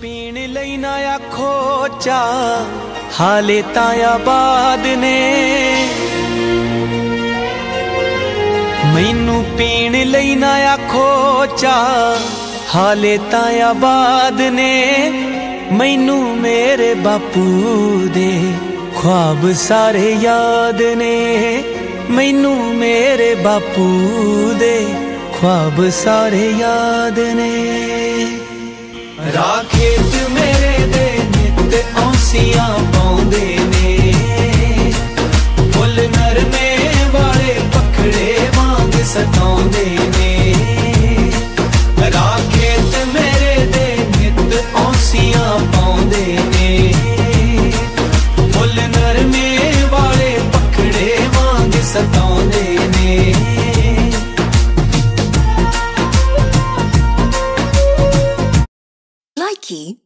ਪੀਣ ਲਈ ਨਾ ਆਖੋ ਚਾ, ਹਾਲੇ ਤਾਂ ਆਬਾਦ ਨੇ। ਮੈਨੂੰ ਪੀਣ ਲਈ ਨਾ ਆਖੋ ਚਾ, ਹਾਲੇ ਤਾਂ ਆਬਾਦ ਨੇ। ਮੈਨੂੰ ਮੇਰੇ ਬਾਪੂ ਦੇ ਖੁਆਬ ਸਾਰੇ ਯਾਦ ਨੇ। ਮੈਨੂੰ ਮੇਰੇ ਬਾਪੂ ਦੇ ਖੁਆਬ ਸਾਰੇ ਯਾਦ ਨੇ। Likey.